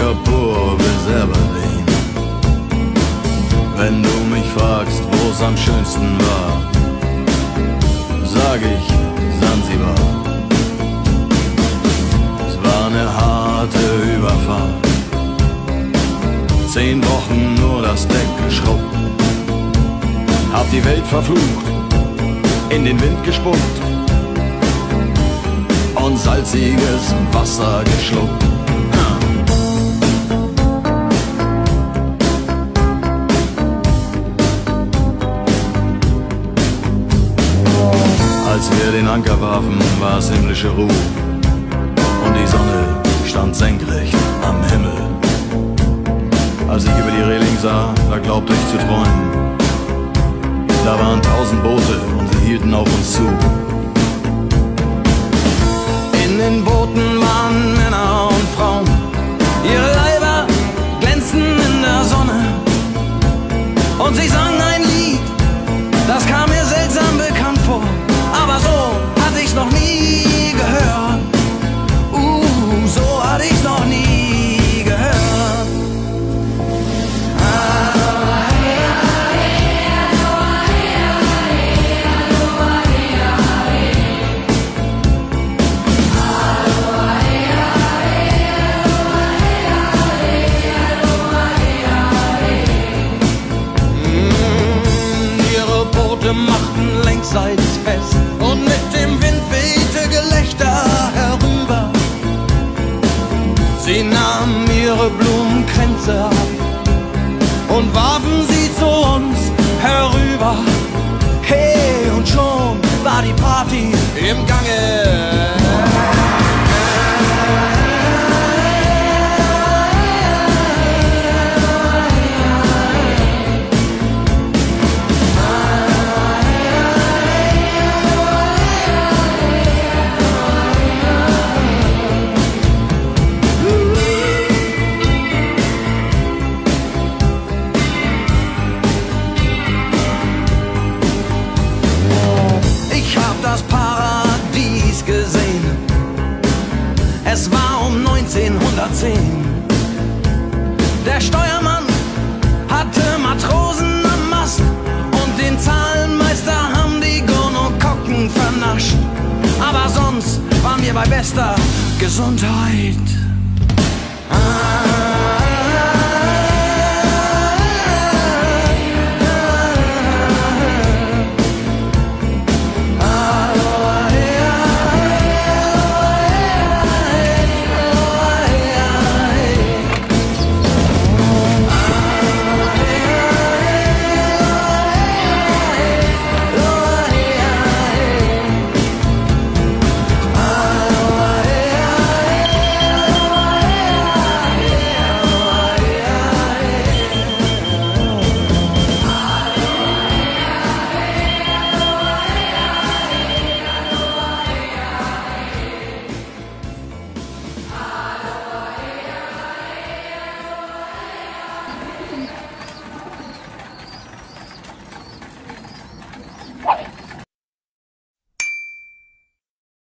Singapur bis Aberdeen. Wenn du mich fragst, wo's am schönsten war, sag ich Sansibar. Es war eine harte Überfahrt, zehn Wochen nur das Deck geschrubbt. Hab die Welt verflucht, in den Wind gespuckt und salziges Wasser geschluckt. Als wir den Anker warfen, war es himmlische Ruhe und die Sonne stand senkrecht am Himmel. Als ich über die Reling sah, da glaubte ich zu träumen. Da waren tausend Boote und sie hielten auf uns zu. Machten längsseits fest und mit dem Wind wehte Gelächter herüber. Sie nahmen ihre Blumenkränze ab und warfen sie zu uns herüber. Hey, und schon war die Party im Gange. Hab das Paradies gesehen. Es war um 1910. Der Steuermann hatte Matrosen am Mast und den Zahlenmeister haben die Gonokokken vernascht. Aber sonst waren wir bei bester Gesundheit.